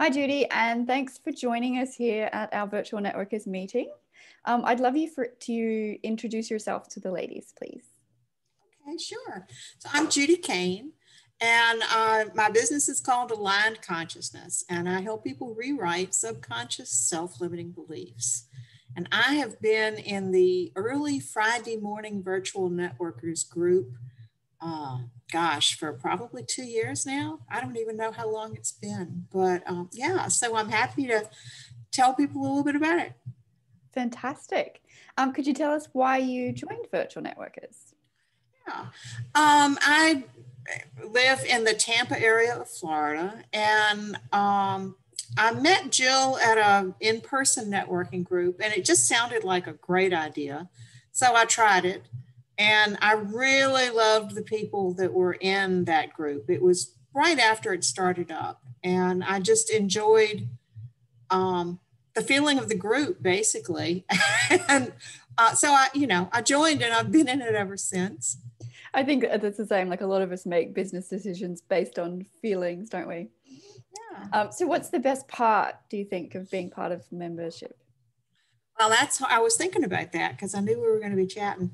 Hi, Judy, and thanks for joining us here at our Virtual Networkers meeting. Um, I'd love you for to introduce yourself to the ladies, please. Okay, sure. So I'm Judy Kane, and uh, my business is called Aligned Consciousness, and I help people rewrite subconscious self-limiting beliefs. And I have been in the early Friday morning virtual networkers group uh, gosh, for probably two years now. I don't even know how long it's been, but um, yeah, so I'm happy to tell people a little bit about it. Fantastic. Um, could you tell us why you joined Virtual Networkers? Yeah, um, I live in the Tampa area of Florida, and um, I met Jill at a in-person networking group, and it just sounded like a great idea. So I tried it. And I really loved the people that were in that group. It was right after it started up. And I just enjoyed um, the feeling of the group, basically. and uh, so I, you know, I joined and I've been in it ever since. I think that's the same. Like a lot of us make business decisions based on feelings, don't we? Yeah. Um, so, what's the best part, do you think, of being part of membership? Well, that's I was thinking about that because I knew we were going to be chatting.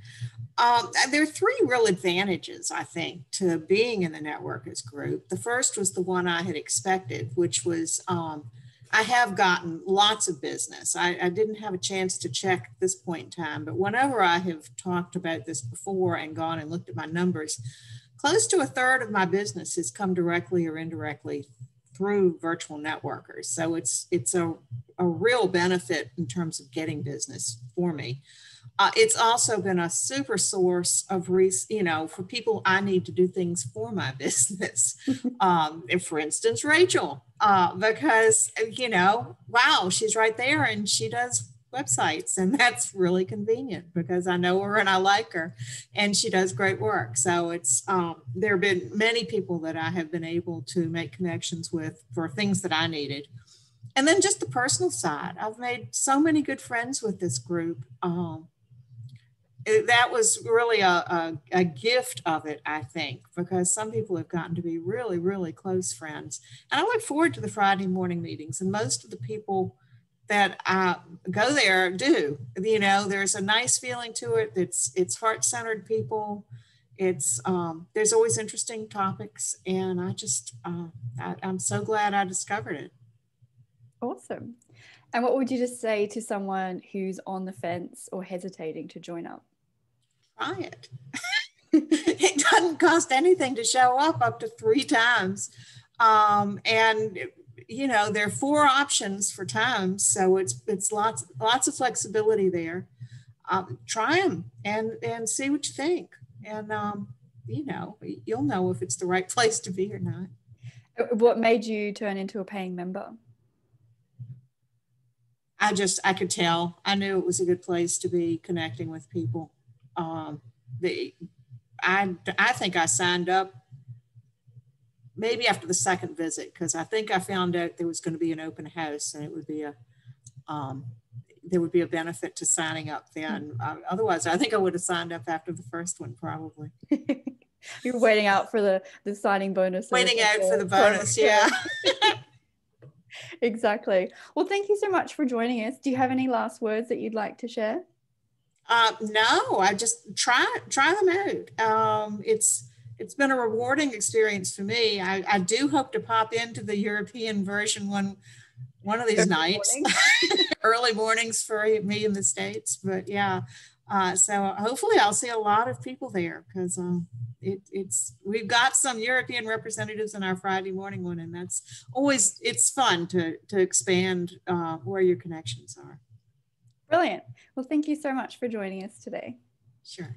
Um, there are three real advantages, I think, to being in the networkers group. The first was the one I had expected, which was um, I have gotten lots of business. I, I, didn't have a chance to check at this point in time, but whenever I have talked about this before and gone and looked at my numbers, close to a third of my business has come directly or indirectly through virtual networkers. So it's it's a, a real benefit in terms of getting business for me. Uh, it's also been a super source of, you know, for people I need to do things for my business. um, for instance, Rachel, uh, because, you know, wow, she's right there and she does websites. And that's really convenient because I know her and I like her and she does great work. So it's, um, there have been many people that I have been able to make connections with for things that I needed. And then just the personal side, I've made so many good friends with this group. Um, that was really a, a, a, gift of it, I think, because some people have gotten to be really, really close friends. And I look forward to the Friday morning meetings. And most of the people that I go there do. You know, there's a nice feeling to it. It's it's heart-centered people. It's um, there's always interesting topics, and I just uh, I, I'm so glad I discovered it. Awesome. And what would you just say to someone who's on the fence or hesitating to join up? Try it. it doesn't cost anything to show up up to three times. Um, and you know, there are four options for times. So it's it's lots lots of flexibility there. Um, try them and and see what you think. And um, you know, you'll know if it's the right place to be or not. What made you turn into a paying member? I just I could tell. I knew it was a good place to be connecting with people the I I think I signed up maybe after the second visit because I think I found out there was going to be an open house and it would be a um, there would be a benefit to signing up then. Uh, otherwise, I think I would have signed up after the first one probably. You're waiting out for the the signing bonus. Waiting out for the bonus, yeah. exactly. Well, thank you so much for joining us. Do you have any last words that you'd like to share? Uh, no, I just try try them out. Um, it's it's been a rewarding experience for me. I, I do hope to pop into the European version one one of these Early nights, morning. early mornings for me in the states. But yeah, uh, so hopefully I'll see a lot of people there because um, it, it's we've got some European representatives in our Friday morning one, and that's always it's fun to to expand uh, where your connections are. Brilliant. Well, thank you so much for joining us today. Sure.